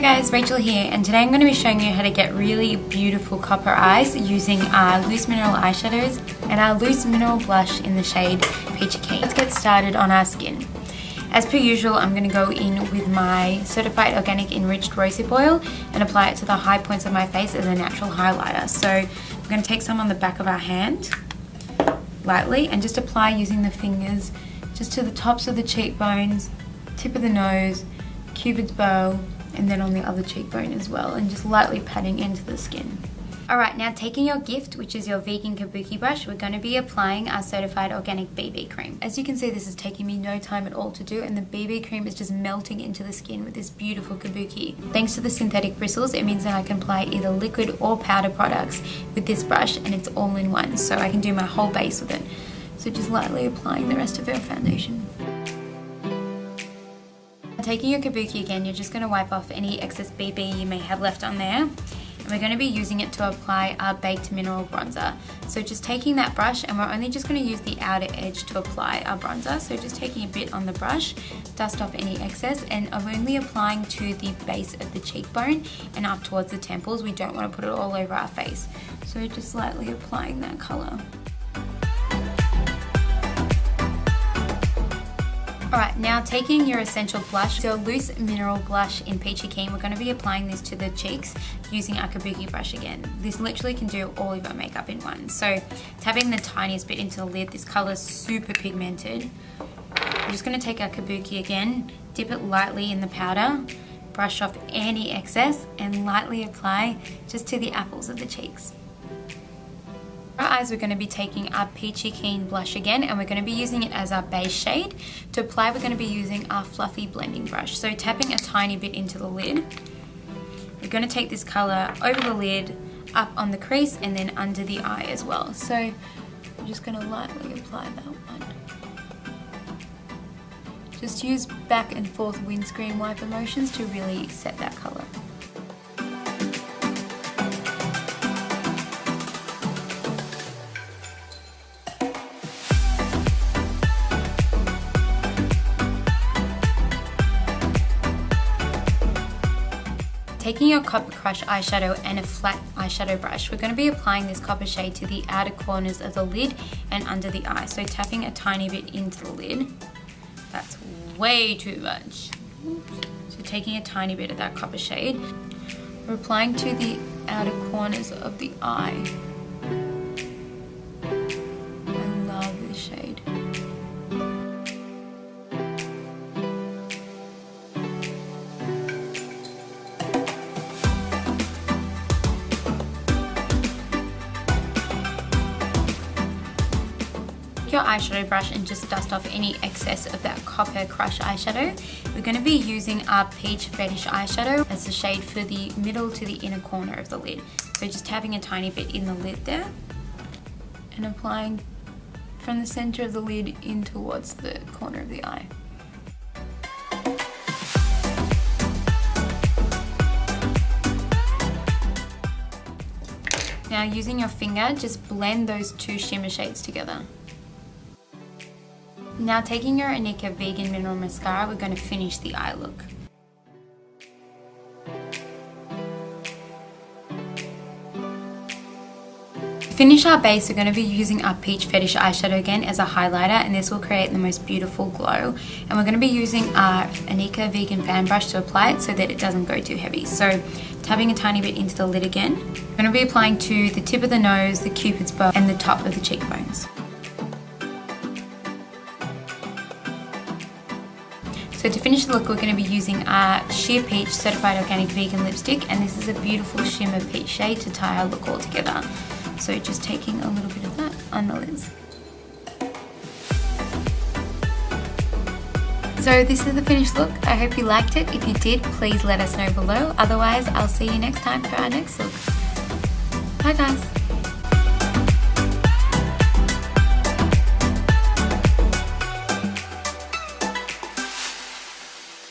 Guys, Rachel here and today I'm going to be showing you how to get really beautiful copper eyes using our loose mineral eyeshadows and our loose mineral blush in the shade Peachy Keen. Let's get started on our skin. As per usual, I'm going to go in with my Certified Organic Enriched Rosehip Oil and apply it to the high points of my face as a natural highlighter. So I'm going to take some on the back of our hand, lightly, and just apply using the fingers just to the tops of the cheekbones, tip of the nose, cupid's bow, and then on the other cheekbone as well, and just lightly patting into the skin. Alright, now taking your gift, which is your vegan kabuki brush, we're going to be applying our certified organic BB cream. As you can see, this is taking me no time at all to do, and the BB cream is just melting into the skin with this beautiful kabuki. Thanks to the synthetic bristles, it means that I can apply either liquid or powder products with this brush, and it's all in one, so I can do my whole base with it. So just lightly applying the rest of our foundation. Taking your kabuki again, you're just going to wipe off any excess BB you may have left on there. And we're going to be using it to apply our baked mineral bronzer. So just taking that brush and we're only just going to use the outer edge to apply our bronzer. So just taking a bit on the brush, dust off any excess and I'm only applying to the base of the cheekbone and up towards the temples. We don't want to put it all over our face. So just lightly applying that colour. Alright, now taking your essential blush, your loose mineral blush in Peachy Keen, we're going to be applying this to the cheeks using our kabuki brush again. This literally can do all of your makeup in one. So tapping the tiniest bit into the lid, this colour is super pigmented. I'm just going to take our kabuki again, dip it lightly in the powder, brush off any excess and lightly apply just to the apples of the cheeks our eyes, we're going to be taking our Peachy Keen blush again and we're going to be using it as our base shade. To apply, we're going to be using our fluffy blending brush. So tapping a tiny bit into the lid. We're going to take this colour over the lid, up on the crease and then under the eye as well. So I'm just going to lightly apply that one. Just use back and forth windscreen wiper motions to really set that colour. Taking your Copper Crush eyeshadow and a flat eyeshadow brush, we're going to be applying this copper shade to the outer corners of the lid and under the eye. So tapping a tiny bit into the lid. That's way too much. So taking a tiny bit of that copper shade. We're applying to the outer corners of the eye. Your eyeshadow brush and just dust off any excess of that Copper Crush eyeshadow. We're going to be using our Peach Fetish eyeshadow as the shade for the middle to the inner corner of the lid. So just tapping a tiny bit in the lid there and applying from the center of the lid in towards the corner of the eye. Now using your finger, just blend those two shimmer shades together. Now taking your Inika Vegan Mineral Mascara, we're going to finish the eye look. finish our base, we're going to be using our Peach Fetish eyeshadow again as a highlighter and this will create the most beautiful glow. And we're going to be using our Inika Vegan Fan Brush to apply it so that it doesn't go too heavy. So tapping a tiny bit into the lid again. I'm going to be applying to the tip of the nose, the cupid's bow and the top of the cheekbones. So to finish the look, we're going to be using our Sheer Peach Certified Organic Vegan Lipstick, and this is a beautiful shimmer peach shade to tie our look all together. So just taking a little bit of that on the lids. So this is the finished look. I hope you liked it. If you did, please let us know below. Otherwise, I'll see you next time for our next look. Bye guys.